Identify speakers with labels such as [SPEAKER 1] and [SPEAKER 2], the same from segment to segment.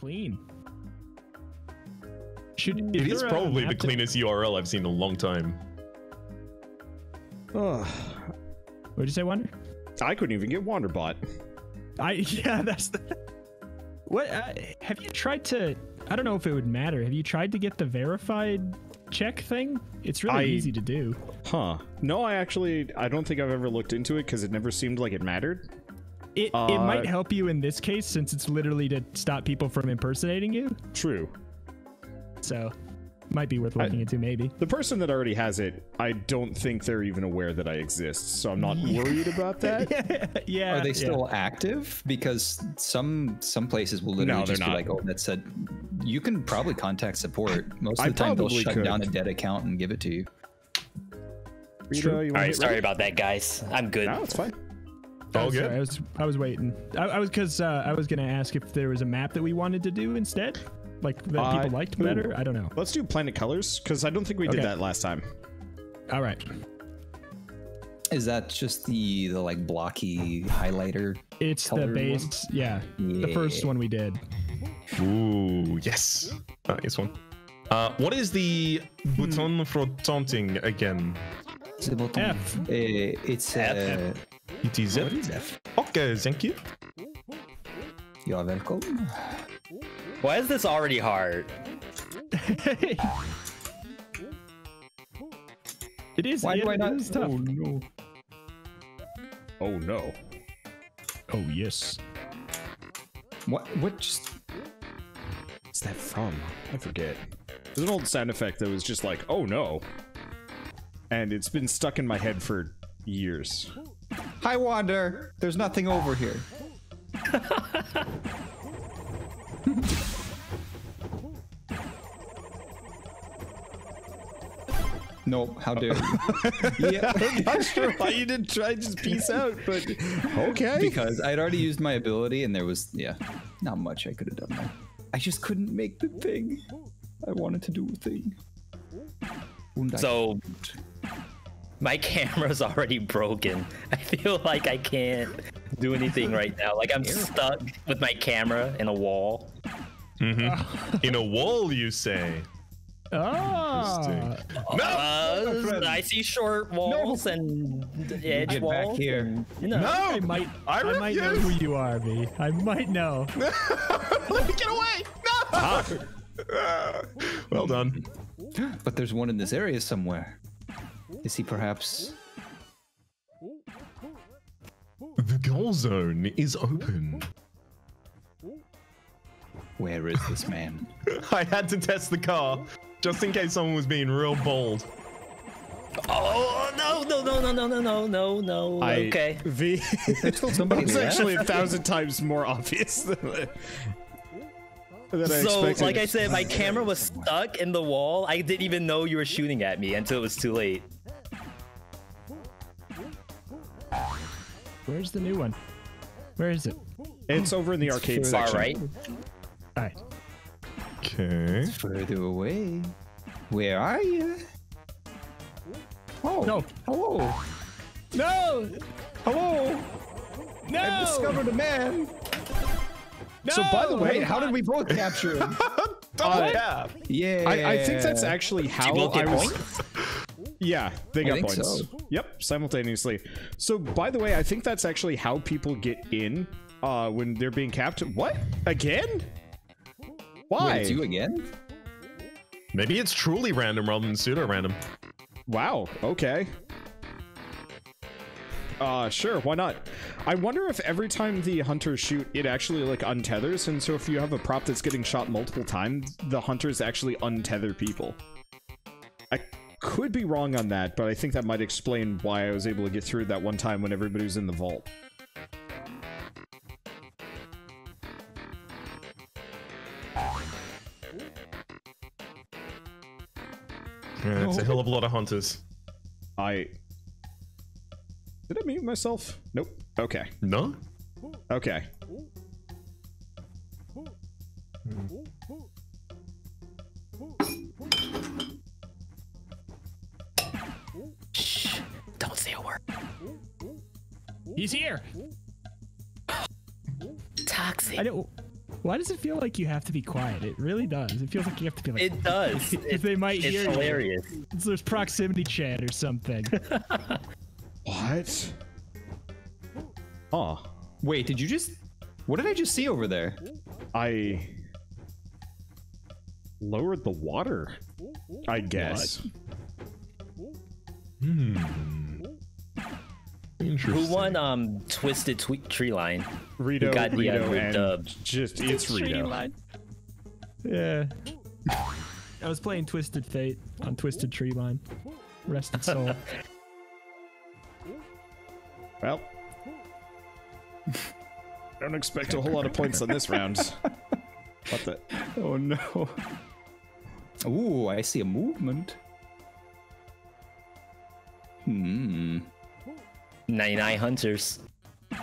[SPEAKER 1] clean. Should
[SPEAKER 2] It
[SPEAKER 1] if
[SPEAKER 2] is
[SPEAKER 1] there a
[SPEAKER 2] probably the
[SPEAKER 1] map that-
[SPEAKER 2] cleanest URL I've seen in a long time.
[SPEAKER 3] Ugh.
[SPEAKER 1] What'd you say, Wonder?
[SPEAKER 3] I couldn't even get Wanderbot.
[SPEAKER 1] I yeah, that's the. What uh, have you tried to? I don't know if it would matter. Have you tried to get the verified check thing? It's really
[SPEAKER 3] I-
[SPEAKER 1] easy to do.
[SPEAKER 3] Huh. No, I actually I don't think I've ever looked into it because it never seemed like it mattered.
[SPEAKER 1] It it
[SPEAKER 3] Uh,
[SPEAKER 1] might help you in this case since it's literally to stop people from impersonating you.
[SPEAKER 3] True.
[SPEAKER 1] So, might be worth looking into maybe.
[SPEAKER 3] The person that already has it, I don't think they're even aware that I exist, so I'm not worried about that.
[SPEAKER 1] yeah.
[SPEAKER 4] Are they
[SPEAKER 1] yeah.
[SPEAKER 4] still active? Because some some places will literally
[SPEAKER 3] No,
[SPEAKER 4] just be
[SPEAKER 3] not.
[SPEAKER 4] like, "Oh, that said." You can probably contact support. Most of
[SPEAKER 3] I
[SPEAKER 4] the time, they'll
[SPEAKER 3] probably
[SPEAKER 4] shut down a
[SPEAKER 3] could.
[SPEAKER 4] dead account and give it to you.
[SPEAKER 3] Rita,
[SPEAKER 1] true.
[SPEAKER 3] you
[SPEAKER 5] All
[SPEAKER 3] wanna
[SPEAKER 5] right,
[SPEAKER 3] hit
[SPEAKER 5] sorry
[SPEAKER 3] ready?
[SPEAKER 5] about that, guys. I'm good.
[SPEAKER 3] No, it's fine.
[SPEAKER 1] Oh,
[SPEAKER 2] All
[SPEAKER 1] sorry. I was I was waiting. I, I was because uh, I was gonna ask if there was a map that we wanted to do instead, like that
[SPEAKER 3] Uh,
[SPEAKER 1] people liked
[SPEAKER 3] ooh.
[SPEAKER 1] better. I don't know.
[SPEAKER 3] Let's do Planet Colors because I don't think we did that last time.
[SPEAKER 1] All right,
[SPEAKER 4] Is that just the the like blocky highlighter?
[SPEAKER 1] it's the base.
[SPEAKER 4] ones?
[SPEAKER 1] Yeah, the first one we did.
[SPEAKER 2] Ooh, yes. Nice one. Uh, what is the button for taunting again?
[SPEAKER 4] The button.
[SPEAKER 1] F.
[SPEAKER 4] Uh, it's uh,
[SPEAKER 2] It is
[SPEAKER 4] what
[SPEAKER 2] F.
[SPEAKER 4] is F?
[SPEAKER 2] Okay, thank you.
[SPEAKER 4] You are welcome.
[SPEAKER 5] Why is this already hard?
[SPEAKER 1] it is.
[SPEAKER 4] Why
[SPEAKER 1] yeah,
[SPEAKER 4] do I not?
[SPEAKER 1] is tough.
[SPEAKER 4] Oh no!
[SPEAKER 3] Oh no.
[SPEAKER 1] Oh yes.
[SPEAKER 4] What? What? Just
[SPEAKER 3] What's that from? I forget. There's an old sound effect that was just like, oh no. And it's been stuck in my head for years.
[SPEAKER 4] Hi, Wander. There's nothing over here. nope. How dare you? yeah.
[SPEAKER 3] I'm not sure why you didn't try just peace out, but okay.
[SPEAKER 4] because I'd already used my ability and there was yeah, not much I could have done there. I just couldn't make the thing. I wanted to do a thing.
[SPEAKER 5] So-
[SPEAKER 4] couldn't.
[SPEAKER 5] My camera's already broken. I feel like I can't do anything right now. Like I'm stuck with my camera in a wall.
[SPEAKER 2] In a wall, you say?
[SPEAKER 1] Ah.
[SPEAKER 2] No!
[SPEAKER 5] Uh, I see short walls and edge
[SPEAKER 4] Get back here.
[SPEAKER 5] and, you know.
[SPEAKER 1] I might.
[SPEAKER 2] I
[SPEAKER 1] I, might know who you are, V. I might know.
[SPEAKER 2] Let me get away! No! well done.
[SPEAKER 4] But there's one in this area somewhere. Is he perhaps?
[SPEAKER 2] The goal zone is open.
[SPEAKER 4] Where is this man?
[SPEAKER 2] I had to test the car just in case someone was being real bold.
[SPEAKER 5] Oh no no no no no no no no no.
[SPEAKER 3] I,
[SPEAKER 5] okay.
[SPEAKER 3] V.
[SPEAKER 4] Somebody
[SPEAKER 3] it's actually a thousand times more obvious than, than I
[SPEAKER 5] So, like I said, my camera was stuck in the wall. I didn't even know you were shooting at me until it was too late.
[SPEAKER 1] Where's the new one? Where is it?
[SPEAKER 3] it's over in the arcade
[SPEAKER 5] Far
[SPEAKER 3] section.
[SPEAKER 5] right.
[SPEAKER 1] All right.
[SPEAKER 2] Okay.
[SPEAKER 4] It's Further away. Where are you? Oh.
[SPEAKER 1] No.
[SPEAKER 4] Hello.
[SPEAKER 1] No.
[SPEAKER 4] Hello.
[SPEAKER 1] No.
[SPEAKER 4] I've discovered a man.
[SPEAKER 3] So by the way,
[SPEAKER 4] how did we both capture him?
[SPEAKER 2] Double tap.
[SPEAKER 4] yeah.
[SPEAKER 3] I, I think that's actually how
[SPEAKER 5] both
[SPEAKER 3] I was.
[SPEAKER 5] points?
[SPEAKER 3] Yeah, they
[SPEAKER 4] I
[SPEAKER 3] got
[SPEAKER 4] think
[SPEAKER 3] points.
[SPEAKER 4] so.
[SPEAKER 3] Yep, simultaneously. So, by the way, I think that's actually how people get in uh, when they're being capped. What? Again? Why?
[SPEAKER 4] Wait, you again?
[SPEAKER 2] Maybe it's truly random rather than pseudo random.
[SPEAKER 3] Wow. Okay. Uh, sure. Why not? I wonder if every time the hunters shoot, it actually like untethers, and so if you have a prop that's getting shot multiple times, the hunters actually untether people. I could be wrong on that, but I think that might explain why I was able to get through that one time when everybody was in the vault.
[SPEAKER 2] Yeah, it's a hell of a lot of hunters.
[SPEAKER 3] I did I mute myself? Nope. Okay.
[SPEAKER 2] No?
[SPEAKER 3] Okay.
[SPEAKER 5] Shh. Don't say a word.
[SPEAKER 1] He's here.
[SPEAKER 5] Toxic.
[SPEAKER 1] I don't. Why does it feel like you have to be quiet? It really does. It feels like you have to be like.
[SPEAKER 5] It does.
[SPEAKER 1] If
[SPEAKER 5] It-
[SPEAKER 1] they might
[SPEAKER 5] it's
[SPEAKER 1] hear you.
[SPEAKER 5] hilarious.
[SPEAKER 1] It's- There's proximity chat or something.
[SPEAKER 3] What? Oh,
[SPEAKER 4] Wait, did you just? What did I just see over there?
[SPEAKER 3] I lowered the water. I guess.
[SPEAKER 2] Interesting.
[SPEAKER 5] Who won um Twisted Twe- Tree Line?
[SPEAKER 3] Rito,
[SPEAKER 5] Who got the, uh,
[SPEAKER 3] Rito, and
[SPEAKER 5] dubbed?
[SPEAKER 3] just it's Rito.
[SPEAKER 1] yeah. I was playing Twisted Fate on Twisted Tree Line. Rested Soul.
[SPEAKER 3] Well, I don't expect a whole lot of points on this round. What the?
[SPEAKER 4] Oh no. Ooh, I see a movement. Hmm.
[SPEAKER 5] 99 Hunters.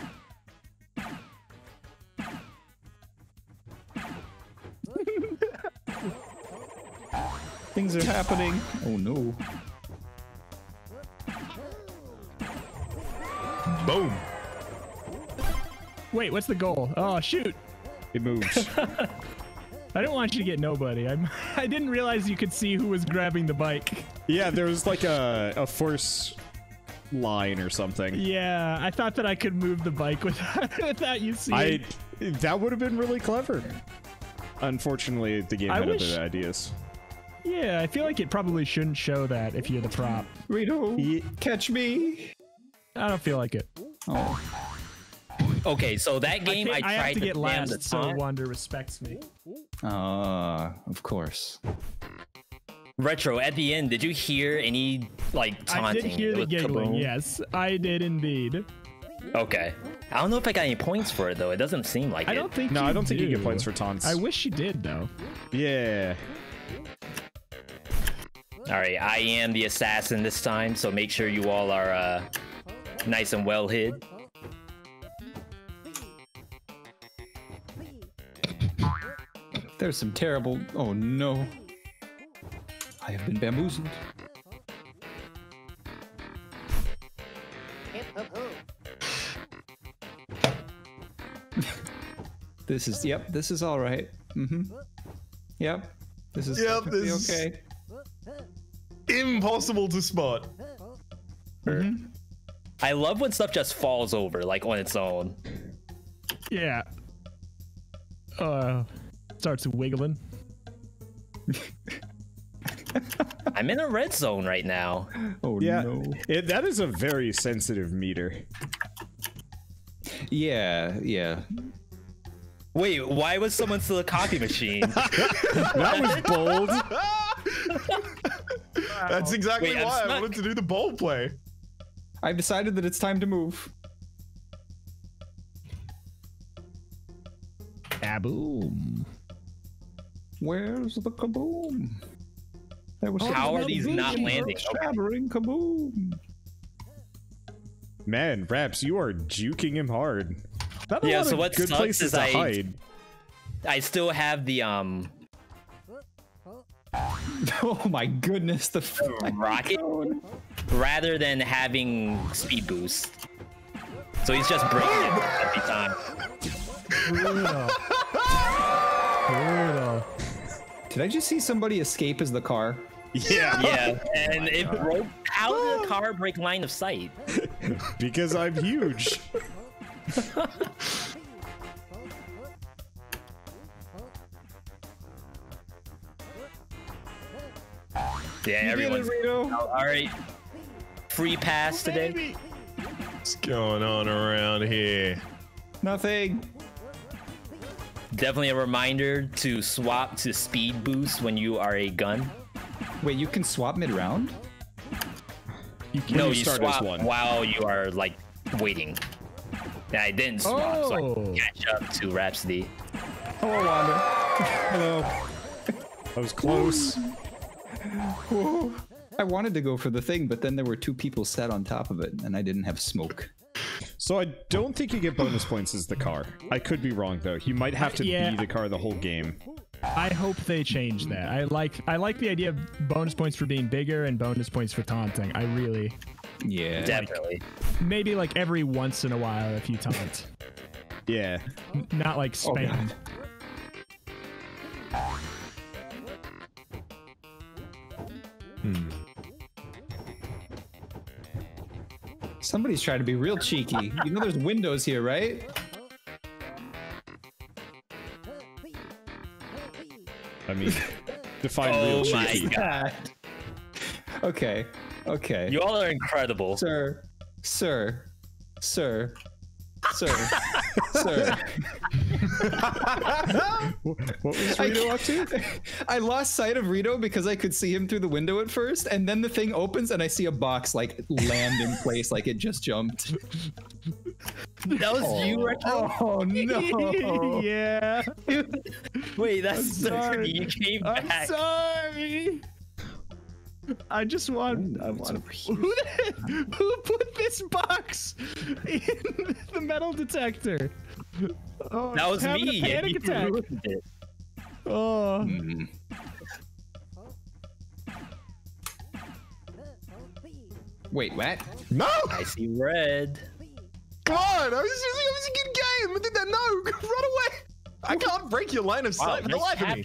[SPEAKER 4] Things are happening. Oh no.
[SPEAKER 2] Boom.
[SPEAKER 1] Wait, what's the goal? Oh shoot!
[SPEAKER 3] It moves.
[SPEAKER 1] I don't want you to get nobody. I'm. I didn't realize you could see who was grabbing the bike.
[SPEAKER 3] yeah, there was like a a force line or something.
[SPEAKER 1] Yeah, I thought that I could move the bike without, without you seeing.
[SPEAKER 3] I that would have been really clever. Unfortunately, the game
[SPEAKER 1] I
[SPEAKER 3] had
[SPEAKER 1] wish-
[SPEAKER 3] other ideas.
[SPEAKER 1] Yeah, I feel like it probably shouldn't show that if you're the prop.
[SPEAKER 4] Rito,
[SPEAKER 3] Ye-
[SPEAKER 4] catch me.
[SPEAKER 1] I don't feel like it.
[SPEAKER 4] Oh,
[SPEAKER 5] Okay, so that game I,
[SPEAKER 1] I,
[SPEAKER 5] tried
[SPEAKER 1] have to
[SPEAKER 5] to
[SPEAKER 1] get last
[SPEAKER 5] the
[SPEAKER 1] so
[SPEAKER 5] taunt.
[SPEAKER 1] Wander respects me.
[SPEAKER 4] ah, of course.
[SPEAKER 5] Retro, at the end, did you hear any like taunting?
[SPEAKER 1] I did hear the
[SPEAKER 5] with
[SPEAKER 1] giggling.
[SPEAKER 5] Kaboom?
[SPEAKER 1] Yes, I did indeed.
[SPEAKER 5] Okay. I don't know if I got any points for it though. It doesn't seem like
[SPEAKER 1] I
[SPEAKER 5] it.
[SPEAKER 1] don't think.
[SPEAKER 3] No, I don't think you get points for taunts.
[SPEAKER 1] I wish you did though.
[SPEAKER 3] yeah.
[SPEAKER 5] All right, I am the assassin this time, so make sure you all are uh, nice and well hid.
[SPEAKER 4] There's some terrible. Oh no. I have been bamboozled. this is yep. This is all right. Mm-hmm. Yep. This is
[SPEAKER 2] Yep,
[SPEAKER 4] perfectly
[SPEAKER 2] this-
[SPEAKER 4] okay.
[SPEAKER 2] Impossible to spot.
[SPEAKER 5] I love when stuff just falls over like on its own.
[SPEAKER 1] Yeah. Uh, starts wiggling.
[SPEAKER 5] I'm in a red zone right now.
[SPEAKER 4] Oh
[SPEAKER 3] Yeah.
[SPEAKER 4] no.
[SPEAKER 3] It, that is a very sensitive meter.
[SPEAKER 4] Yeah. Yeah.
[SPEAKER 5] Wait, why was someone still a copy machine?
[SPEAKER 3] That was bold.
[SPEAKER 2] That's exactly
[SPEAKER 5] Wait,
[SPEAKER 2] why I wanted to do the ball play.
[SPEAKER 4] I've decided that it's time to move.
[SPEAKER 1] Kaboom.
[SPEAKER 4] Where's the kaboom? There was
[SPEAKER 5] How are these not
[SPEAKER 4] vision
[SPEAKER 5] landing? Okay.
[SPEAKER 4] Shattering kaboom.
[SPEAKER 3] Man, Raps, you are juking him hard. Not
[SPEAKER 5] Yeah, so
[SPEAKER 3] of
[SPEAKER 5] what
[SPEAKER 3] good
[SPEAKER 5] sucks
[SPEAKER 3] places
[SPEAKER 5] is
[SPEAKER 3] to
[SPEAKER 5] I-
[SPEAKER 3] hide.
[SPEAKER 5] I still have the um
[SPEAKER 4] Oh my goodness, the
[SPEAKER 5] rocket rather than having speed boost. So he's just breaking it every time.
[SPEAKER 1] Brutal. Brutal.
[SPEAKER 4] Did I just see somebody escape as the car?
[SPEAKER 3] Yeah,
[SPEAKER 5] Yeah, and it broke. How did the car break line of sight?
[SPEAKER 3] because I'm huge.
[SPEAKER 5] Yeah, everyone's all right. Free pass oh, today.
[SPEAKER 2] What's going on around here?
[SPEAKER 4] Nothing.
[SPEAKER 5] Definitely a reminder to swap to speed boost when you are a gun.
[SPEAKER 4] Wait, you can swap mid round?
[SPEAKER 1] You can
[SPEAKER 5] No,
[SPEAKER 3] you
[SPEAKER 5] you
[SPEAKER 3] start as
[SPEAKER 5] swap
[SPEAKER 3] one.
[SPEAKER 5] while you are like waiting. Yeah, I didn't swap, so I
[SPEAKER 1] Oh.
[SPEAKER 5] can catch up to Rhapsody.
[SPEAKER 4] Hello, Wanda.
[SPEAKER 3] Hello. I was close.
[SPEAKER 4] I wanted to go for the thing, but then there were two people sat on top of it, and I didn't have smoke.
[SPEAKER 3] So I don't think you get bonus points as the car. I could be wrong though. You might have to
[SPEAKER 1] yeah.
[SPEAKER 3] be the car the whole game.
[SPEAKER 1] I hope they change that. I like I like the idea of bonus points for being bigger and bonus points for taunting. I really
[SPEAKER 4] Yeah.
[SPEAKER 5] Definitely.
[SPEAKER 1] Like, maybe like every once in a while if you taunt.
[SPEAKER 3] yeah.
[SPEAKER 1] Not like
[SPEAKER 4] oh,
[SPEAKER 1] spam.
[SPEAKER 4] Oh, hmm. Somebody's trying to be real cheeky. You know there's windows here, right?
[SPEAKER 3] I mean, define
[SPEAKER 5] Oh
[SPEAKER 3] real
[SPEAKER 5] my
[SPEAKER 3] cheeky.
[SPEAKER 5] god.
[SPEAKER 4] Okay. Okay.
[SPEAKER 5] You all are incredible.
[SPEAKER 4] sir, sir, sir, sir, sir.
[SPEAKER 3] What was Rito up to?
[SPEAKER 4] I lost sight of Rito because I could see him through the window at first, and then the thing opens and I see a box like land in place, like it just jumped.
[SPEAKER 5] That was you, oh. Retro?
[SPEAKER 4] Oh no!
[SPEAKER 1] yeah.
[SPEAKER 5] Wait, that's so
[SPEAKER 1] sorry.
[SPEAKER 5] You came
[SPEAKER 1] I'm
[SPEAKER 5] back.
[SPEAKER 1] sorry. I just want. I want. Who, the- who put this box in the metal detector? Oh,
[SPEAKER 5] That was me.
[SPEAKER 1] A
[SPEAKER 5] and
[SPEAKER 1] panic
[SPEAKER 5] you
[SPEAKER 1] attack.
[SPEAKER 5] ruined it.
[SPEAKER 1] Oh.
[SPEAKER 4] Hmm. Wait, what?
[SPEAKER 2] No!
[SPEAKER 5] I see red.
[SPEAKER 2] Come on! I was, it was a good game! I did that. No! Run away! I can't break your line of
[SPEAKER 5] Wow,
[SPEAKER 2] sight for the
[SPEAKER 5] nice
[SPEAKER 2] life of me.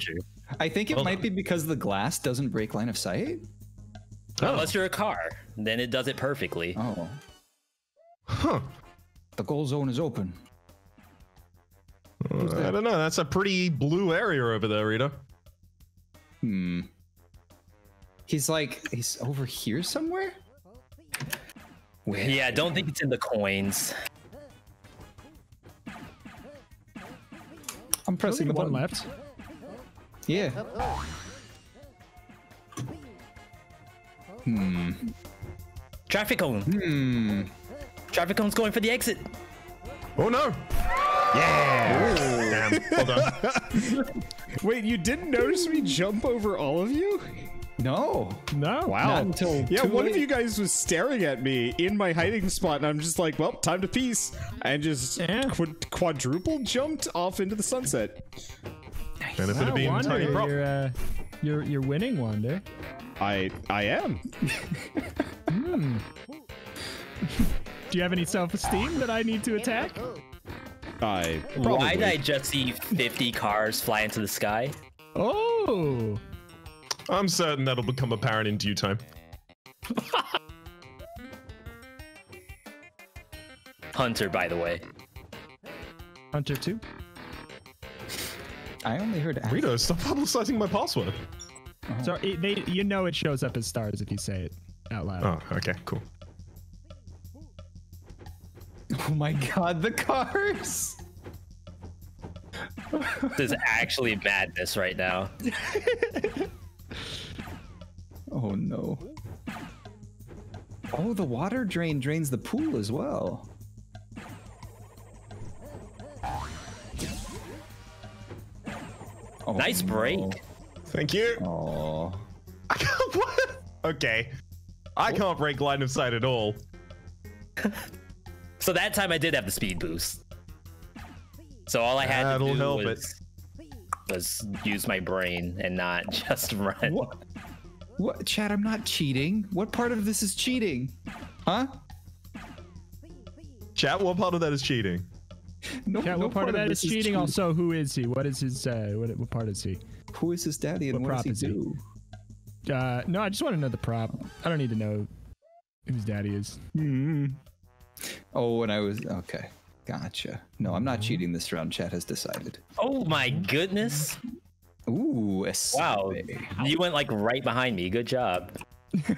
[SPEAKER 4] I think it
[SPEAKER 5] Hold
[SPEAKER 4] might
[SPEAKER 5] on.
[SPEAKER 4] be because the glass doesn't break line of sight.
[SPEAKER 5] Unless you're a car, then it does it perfectly.
[SPEAKER 4] Oh,
[SPEAKER 2] Huh.
[SPEAKER 4] the goal zone is open.
[SPEAKER 2] Uh, I don't know. That's a pretty blue area over there, Rita.
[SPEAKER 4] Hmm. He's like he's over here somewhere. Where?
[SPEAKER 5] Yeah, I don't think it's in the coins.
[SPEAKER 4] I'm pressing the
[SPEAKER 1] one
[SPEAKER 4] button.
[SPEAKER 1] left.
[SPEAKER 4] Yeah. Hmm.
[SPEAKER 5] Traffic cone.
[SPEAKER 4] Hmm.
[SPEAKER 5] Traffic cone's going for the exit.
[SPEAKER 2] Oh no! Yeah! Damn. Well done.
[SPEAKER 3] Wait, you didn't notice me jump over all of you?
[SPEAKER 4] No.
[SPEAKER 1] No.
[SPEAKER 3] Wow.
[SPEAKER 4] Not until
[SPEAKER 3] yeah,
[SPEAKER 4] too
[SPEAKER 3] one of you guys was staring at me in my hiding spot, and I'm just like, well, time to peace. And just
[SPEAKER 1] Yeah.
[SPEAKER 3] quad- quadruple jumped off into the sunset.
[SPEAKER 2] Benefit of
[SPEAKER 1] Wow,
[SPEAKER 2] being
[SPEAKER 1] Wander,
[SPEAKER 2] tiny prop.
[SPEAKER 1] you're, uh, you're you're winning, Wander.
[SPEAKER 3] I I am.
[SPEAKER 1] Do you have any self-esteem that I need to attack?
[SPEAKER 3] I
[SPEAKER 5] Why did I just see 50 cars fly into the sky?
[SPEAKER 1] Oh.
[SPEAKER 2] I'm certain that'll become apparent in due time.
[SPEAKER 5] Hunter, by the way.
[SPEAKER 1] Hunter two.
[SPEAKER 4] I only heard.
[SPEAKER 2] Rito, stop publicizing my password.
[SPEAKER 1] So it, they, you know, it shows up as stars if you say it out loud.
[SPEAKER 2] Oh, okay, cool.
[SPEAKER 4] Oh my god, the cars!
[SPEAKER 5] This is actually madness right now.
[SPEAKER 4] Oh no. Oh, the water drain drains the pool as well. Oh,
[SPEAKER 5] Nice break.
[SPEAKER 2] Thank you.
[SPEAKER 4] Oh.
[SPEAKER 2] I can't. What? Okay. I can't break line of sight at all.
[SPEAKER 5] So that time I did have the speed boost. So all I had
[SPEAKER 2] That'll
[SPEAKER 5] to do
[SPEAKER 2] help it.
[SPEAKER 5] was, was use my brain and not just run.
[SPEAKER 4] What? What? Chad, I'm not cheating. What part of this is cheating? Huh?
[SPEAKER 2] Chat, what part of that is cheating?
[SPEAKER 4] No,
[SPEAKER 1] Yeah,
[SPEAKER 4] no
[SPEAKER 1] what part of that is
[SPEAKER 4] this
[SPEAKER 1] cheating? Also, who is he? What is his? Uh, what, what part is he?
[SPEAKER 4] Who is his daddy and
[SPEAKER 1] What
[SPEAKER 4] what,
[SPEAKER 1] prop
[SPEAKER 4] does
[SPEAKER 1] is
[SPEAKER 4] he
[SPEAKER 1] he?
[SPEAKER 4] do?
[SPEAKER 1] Uh, no, I just want to know the prop. I don't need to know whose daddy is.
[SPEAKER 4] Oh, and I was okay. Gotcha. No, I'm not cheating this round. Chat has decided.
[SPEAKER 5] Oh my goodness.
[SPEAKER 4] Ooh,
[SPEAKER 5] Wow. You went like right behind me. Good job.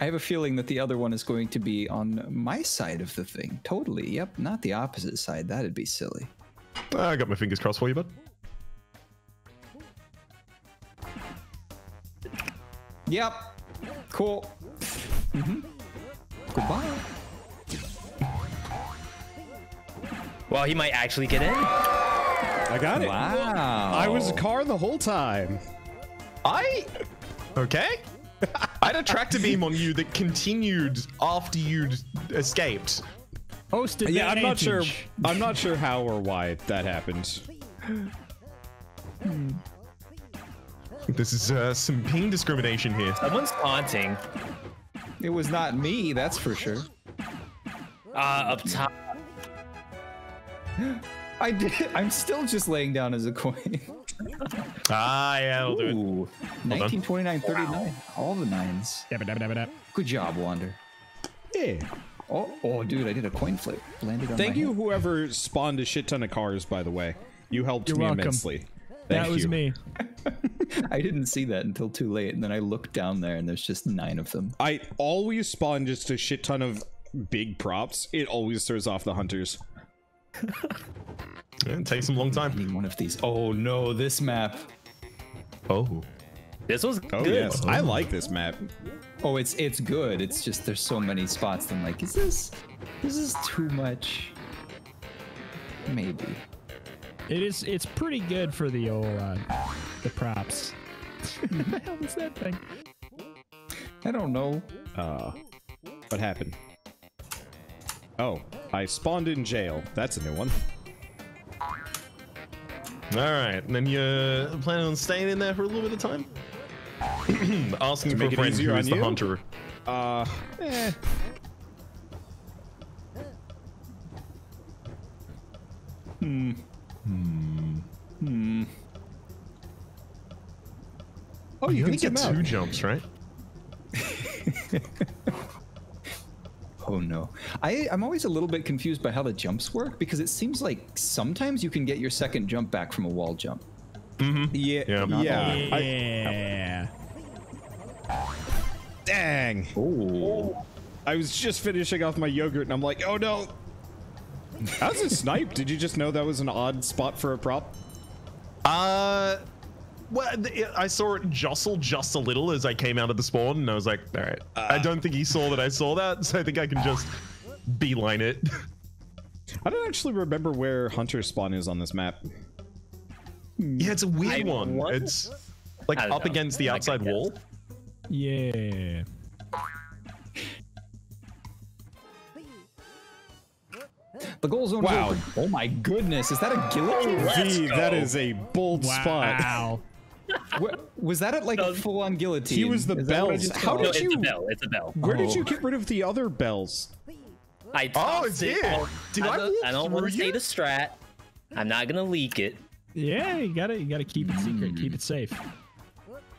[SPEAKER 4] I have a feeling that the other one is going to be on my side of the thing. Totally. Yep. Not the opposite side. That'd be silly.
[SPEAKER 2] I got my fingers crossed for you, bud.
[SPEAKER 4] Yep. Cool. hmm
[SPEAKER 5] Well, he might actually get in.
[SPEAKER 3] I got it.
[SPEAKER 4] Wow.
[SPEAKER 3] I was a car the whole time.
[SPEAKER 2] I. Okay. I had a tractor beam on you that continued after you'd escaped.
[SPEAKER 1] Host
[SPEAKER 3] Yeah, I'm not sure. I'm not sure how or why that happened.
[SPEAKER 2] This is uh, some ping discrimination here.
[SPEAKER 5] Someone's taunting.
[SPEAKER 4] It was not me, that's for sure.
[SPEAKER 5] Uh, up top.
[SPEAKER 4] I did. I'm still just laying down as a coin.
[SPEAKER 2] Ah, yeah, that'll do it.
[SPEAKER 4] Ooh, 19, 29, 39. All the nines.
[SPEAKER 1] Dabba, dabba, dabba, dabba.
[SPEAKER 4] Good job, Wander.
[SPEAKER 3] Yeah.
[SPEAKER 4] Oh, oh, dude, I did a coin flip. Landed on
[SPEAKER 3] Thank you,
[SPEAKER 4] head.
[SPEAKER 3] whoever spawned a shit ton of cars. By the way, you helped
[SPEAKER 1] You're
[SPEAKER 3] me
[SPEAKER 1] welcome.
[SPEAKER 3] immensely.
[SPEAKER 1] That
[SPEAKER 3] Thank
[SPEAKER 1] was
[SPEAKER 3] you.
[SPEAKER 1] me.
[SPEAKER 4] I didn't see that until too late, and then I looked down there, and there's just nine of them.
[SPEAKER 3] I always spawn just a shit ton of big props. It always throws off the hunters.
[SPEAKER 2] Yeah, it takes them a long time.
[SPEAKER 4] Need one of these. Oh no, this map.
[SPEAKER 2] Oh.
[SPEAKER 5] This was
[SPEAKER 3] Oh
[SPEAKER 5] good.
[SPEAKER 3] yes, I like this map.
[SPEAKER 4] Oh, it's it's good. It's just there's so many spots. that I'm like, is this this is too much? Maybe.
[SPEAKER 1] It is. It's pretty good for the old uh, the props. the hell is that thing?
[SPEAKER 4] I don't know.
[SPEAKER 3] Uh, what happened? Oh, I spawned in jail. That's a new one.
[SPEAKER 2] All right, then you're planning on staying in there for a little bit of time? Asking for
[SPEAKER 3] make
[SPEAKER 2] a
[SPEAKER 3] it
[SPEAKER 2] friend
[SPEAKER 3] easier
[SPEAKER 2] who's
[SPEAKER 3] on
[SPEAKER 2] the
[SPEAKER 3] you?
[SPEAKER 2] hunter.
[SPEAKER 3] Uh, eh. Hmm. Hmm. Oh, you,
[SPEAKER 2] You
[SPEAKER 3] can
[SPEAKER 2] only get two jumps, right?
[SPEAKER 4] Oh no. I I'm always a little bit confused by how the jumps work because it seems like sometimes you can get your second jump back from a wall jump.
[SPEAKER 3] Yeah,
[SPEAKER 2] Yeah.
[SPEAKER 3] yeah. I-
[SPEAKER 1] Yeah.
[SPEAKER 3] dang.
[SPEAKER 4] Oh.
[SPEAKER 3] I was just finishing off my yogurt and I'm like, oh no. How's it snipe? Did you just know that was an odd spot for a prop?
[SPEAKER 2] Uh, well, I saw it jostle just a little as I came out of the spawn, and I was like, all right. I uh. don't think he saw that I saw that, so I think I can just beeline it.
[SPEAKER 3] I don't actually remember where Hunter spawn is on this map.
[SPEAKER 2] yeah, it's a weird
[SPEAKER 5] I
[SPEAKER 2] one.
[SPEAKER 5] wonder-
[SPEAKER 2] It's like up
[SPEAKER 5] know.
[SPEAKER 2] against the outside
[SPEAKER 5] guess.
[SPEAKER 2] wall.
[SPEAKER 1] Yeah.
[SPEAKER 4] The goal zone.
[SPEAKER 3] Wow.
[SPEAKER 4] Oh my goodness, is that a guillotine?
[SPEAKER 5] Oh, Let's
[SPEAKER 3] V, that
[SPEAKER 5] go.
[SPEAKER 3] is a bold spot.
[SPEAKER 1] Wow.
[SPEAKER 4] Wha- was that at like a full on guillotine?
[SPEAKER 3] He was the
[SPEAKER 4] Is that what I
[SPEAKER 3] bells. How
[SPEAKER 4] saw?
[SPEAKER 5] No,
[SPEAKER 3] did
[SPEAKER 5] it's
[SPEAKER 3] you-
[SPEAKER 5] a bell. It's a bell.
[SPEAKER 3] Where did
[SPEAKER 4] Oh.
[SPEAKER 3] you get rid of the other bells?
[SPEAKER 5] I
[SPEAKER 2] Oh,
[SPEAKER 5] tossed
[SPEAKER 2] it's
[SPEAKER 5] it.
[SPEAKER 2] here. Did I
[SPEAKER 5] don't- I don't want to
[SPEAKER 2] through
[SPEAKER 5] say the strat. I'm not gonna leak it.
[SPEAKER 1] Yeah, you gotta you gotta keep it secret, keep it safe.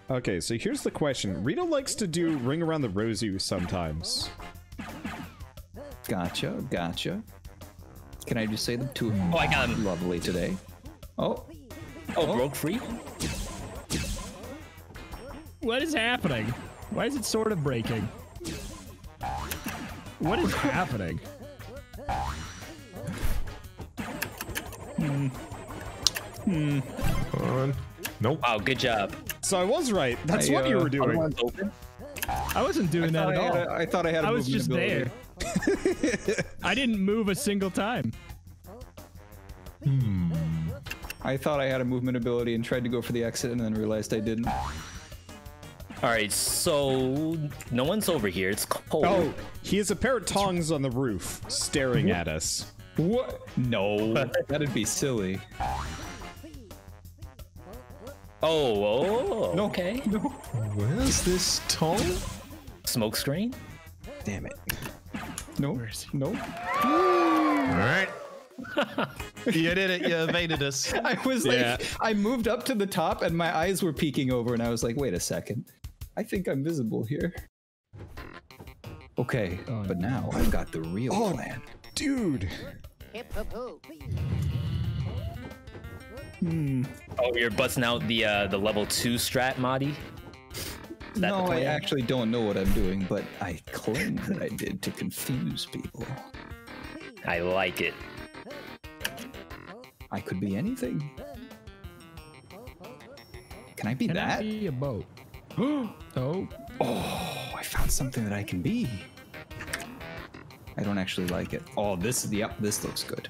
[SPEAKER 3] Okay, so here's the question. Rita likes to do ring around the rosy sometimes.
[SPEAKER 4] Gotcha, gotcha. Can I just say the two of
[SPEAKER 5] Oh, I got him.
[SPEAKER 4] lovely today? Oh,
[SPEAKER 5] Oh, oh. broke free.
[SPEAKER 1] What is happening? Why is it sort of breaking? What is happening?
[SPEAKER 2] Come on. Nope.
[SPEAKER 5] Wow, good job.
[SPEAKER 3] So I was right. That's
[SPEAKER 4] I,
[SPEAKER 3] what you
[SPEAKER 4] uh,
[SPEAKER 3] were doing.
[SPEAKER 1] I wasn't doing that
[SPEAKER 4] I,
[SPEAKER 1] at all.
[SPEAKER 4] had a- I thought I had. a
[SPEAKER 1] I was
[SPEAKER 4] movement
[SPEAKER 1] just
[SPEAKER 4] ability.
[SPEAKER 1] there. I didn't move a single time. Hmm.
[SPEAKER 4] I thought I had a movement ability and tried to go for the exit and then realized I didn't.
[SPEAKER 5] All right, so no one's over here. It's cold.
[SPEAKER 3] Oh, he has a pair of tongs on the roof, staring at us.
[SPEAKER 4] What? No, that'd be silly.
[SPEAKER 5] Oh, oh,
[SPEAKER 4] No.
[SPEAKER 5] okay.
[SPEAKER 2] Where's this Tom?
[SPEAKER 5] Smoke screen.
[SPEAKER 3] Damn it.
[SPEAKER 4] No,
[SPEAKER 1] Where is he?
[SPEAKER 4] no.
[SPEAKER 2] All right. you did it. You evaded us.
[SPEAKER 4] I was like, I moved up to the top and my eyes were peeking over, and I was like, wait a second. I think I'm visible here. Okay,
[SPEAKER 1] Oh,
[SPEAKER 4] but now I've got the real
[SPEAKER 3] Oh.
[SPEAKER 4] plan.
[SPEAKER 3] Dude.
[SPEAKER 5] Oh, you're busting out the uh, the level two strat, Madi. Is that
[SPEAKER 4] No, I actually don't know what I'm doing, but I claim that I did to confuse people.
[SPEAKER 5] I like it.
[SPEAKER 4] I could be anything. Can I be
[SPEAKER 1] Can
[SPEAKER 4] that?
[SPEAKER 1] I be a boat? oh,
[SPEAKER 4] Oh, I found something that I can be. I don't actually like it. Oh, this is yep, this looks good.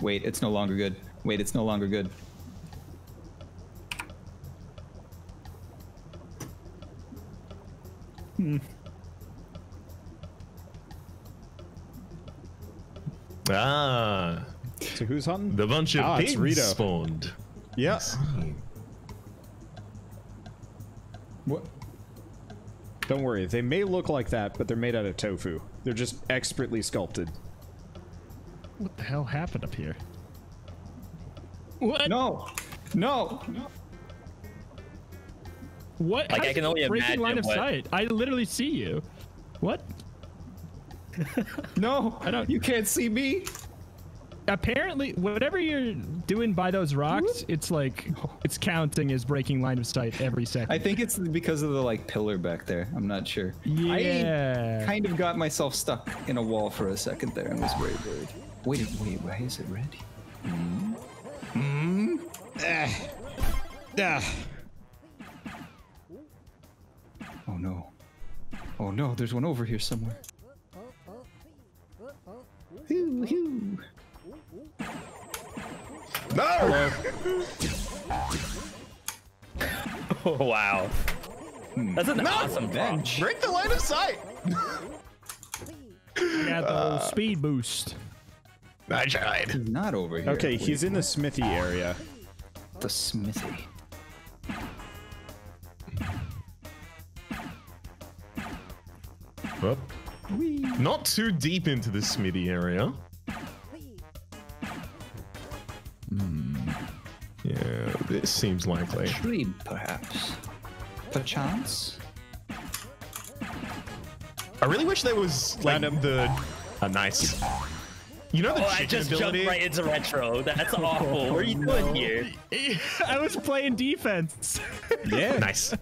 [SPEAKER 4] Wait, it's no longer good. Wait, it's no longer good. Hmm.
[SPEAKER 2] Ah,
[SPEAKER 3] So who's hunting?
[SPEAKER 2] the bunch of
[SPEAKER 3] Ah, it's
[SPEAKER 2] pigs
[SPEAKER 3] Rito.
[SPEAKER 2] spawned.
[SPEAKER 3] Yeah.
[SPEAKER 4] What?
[SPEAKER 3] Don't worry. They may look like that, but they're made out of tofu. They're just expertly sculpted.
[SPEAKER 1] What the hell happened up here? What?
[SPEAKER 4] No, no.
[SPEAKER 1] What?
[SPEAKER 5] Like,
[SPEAKER 1] How
[SPEAKER 5] I can
[SPEAKER 1] it
[SPEAKER 5] only
[SPEAKER 1] breaking line
[SPEAKER 5] imagine
[SPEAKER 1] of
[SPEAKER 5] what-
[SPEAKER 1] sight. I literally see you. What?
[SPEAKER 4] No,
[SPEAKER 1] I don't-
[SPEAKER 4] You can't see me.
[SPEAKER 1] Apparently, whatever you're doing by those rocks, it's like it's counting as breaking line of sight every second.
[SPEAKER 4] I think it's because of the like pillar back there. I'm not sure.
[SPEAKER 1] Yeah.
[SPEAKER 4] I kind of got myself stuck in a wall for a second there and was very worried. Wait, wait, why is it red? Hmm? Hmm? Eh.
[SPEAKER 3] Ah.
[SPEAKER 4] Oh no. Oh no, there's one over here somewhere. Hoo, hoo.
[SPEAKER 2] No!
[SPEAKER 5] wow. That's an awesome drop.
[SPEAKER 4] Bench.
[SPEAKER 2] Break the line of sight!
[SPEAKER 1] Got the
[SPEAKER 5] Uh,
[SPEAKER 1] whole speed boost.
[SPEAKER 2] I tried.
[SPEAKER 4] He's not over here.
[SPEAKER 3] Okay,
[SPEAKER 4] Wait,
[SPEAKER 3] he's in the smithy area.
[SPEAKER 4] the smithy.
[SPEAKER 2] Well, not too deep into the smithy area. Yeah, this seems likely.
[SPEAKER 4] Tree, perhaps. Perchance.
[SPEAKER 2] I really wish there was like
[SPEAKER 3] Found him.
[SPEAKER 2] the a nice. You know the
[SPEAKER 5] Oh, I just
[SPEAKER 2] ability.
[SPEAKER 5] jumped right into retro. That's awful. what are you doing here?
[SPEAKER 1] I was playing defense.
[SPEAKER 3] Yeah.
[SPEAKER 2] Nice.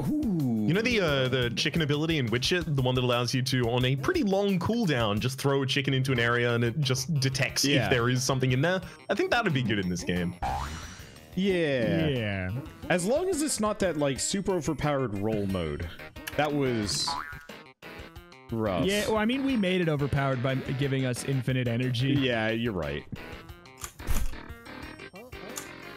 [SPEAKER 4] Ooh.
[SPEAKER 2] You know the uh, the chicken ability in Witch It, the one that allows you to, on a pretty long cooldown, just throw a chicken into an area and it just detects
[SPEAKER 3] Yeah.
[SPEAKER 2] if there is something in there. I think that would be good in this game.
[SPEAKER 3] Yeah.
[SPEAKER 1] yeah.
[SPEAKER 3] As long as it's not that like super overpowered roll mode. That was rough.
[SPEAKER 1] Yeah, well, I mean, we made it overpowered by giving us infinite energy.
[SPEAKER 3] Yeah, you're right.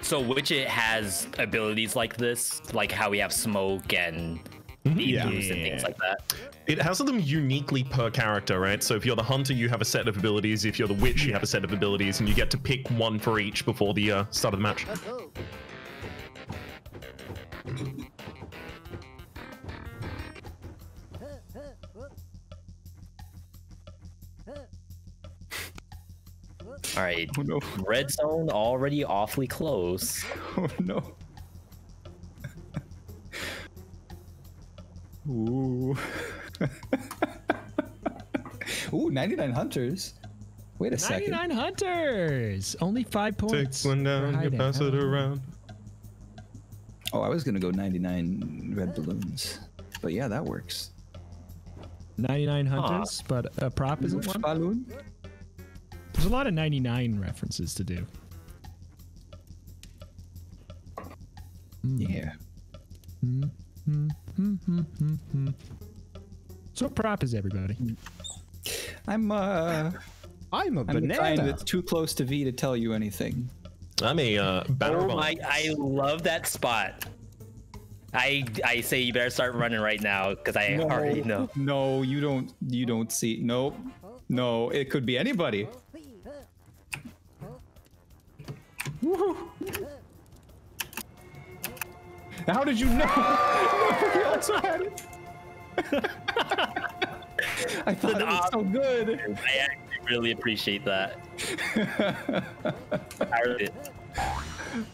[SPEAKER 5] So Witch It has abilities like this, like how we have smoke and deep
[SPEAKER 3] Yeah.
[SPEAKER 5] and things like that.
[SPEAKER 2] It has them uniquely per character, right? So if you're the hunter, you have a set of abilities. If you're the witch, you have a set of abilities, and you get to pick one for each before the uh, start of the match.
[SPEAKER 5] All right,
[SPEAKER 4] Oh no.
[SPEAKER 5] red zone already awfully close.
[SPEAKER 4] Oh no. Ooh. Ooh, 99 hunters. Wait a second.
[SPEAKER 1] 99 hunters. Only five points.
[SPEAKER 2] Take one
[SPEAKER 1] for
[SPEAKER 2] down, you
[SPEAKER 1] hiding.
[SPEAKER 2] pass it around.
[SPEAKER 4] Oh, I was gonna go 99 red balloons. But yeah, that works.
[SPEAKER 1] 99 hunters, but a prop isn't one.
[SPEAKER 4] Balloon?
[SPEAKER 1] There's a lot of 99 references to do. Hmm.
[SPEAKER 4] Yeah. Hmm, hmm.
[SPEAKER 1] So what prop is everybody?
[SPEAKER 4] I'm uh
[SPEAKER 3] I'm a
[SPEAKER 4] I'm the kind
[SPEAKER 3] banana.
[SPEAKER 4] that's too close to V to tell you anything.
[SPEAKER 2] I'm a uh, banner
[SPEAKER 5] Oh my! I love that spot. I I say you better start running right now because I already know.
[SPEAKER 4] No, you don't you don't see nope. No, it could be anybody. Woohoo. How did you know? he also had it. I thought it was so good.
[SPEAKER 5] I actually really appreciate that. I heard it.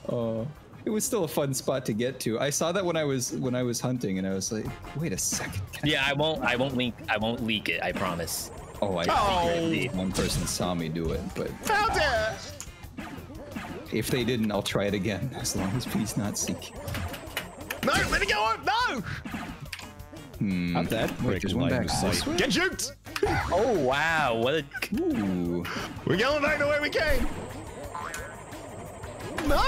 [SPEAKER 4] Oh, it was still a fun spot to get to. I saw that when I was when I was hunting, and I was like, "Wait a second.
[SPEAKER 5] Yeah, I won't. I won't link. I won't leak it. I promise.
[SPEAKER 4] Oh, I
[SPEAKER 2] Oh.
[SPEAKER 4] one person saw me do it, but
[SPEAKER 2] Found it!
[SPEAKER 4] if they didn't, I'll try it again. As long as please not seek.
[SPEAKER 2] No, let it go on! No!
[SPEAKER 3] Hmm, How'd that
[SPEAKER 4] Wait,
[SPEAKER 3] break
[SPEAKER 4] there's one back
[SPEAKER 3] sight?
[SPEAKER 2] Get juked!
[SPEAKER 5] Oh wow! What a
[SPEAKER 4] Ooh,
[SPEAKER 2] We're going back the way we came! No!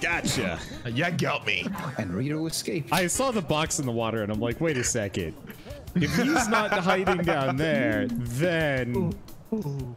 [SPEAKER 3] Gotcha.
[SPEAKER 2] You got me.
[SPEAKER 4] and Rito escaped.
[SPEAKER 3] I saw the box in the water and I'm like, wait a second. If he's not hiding down there, then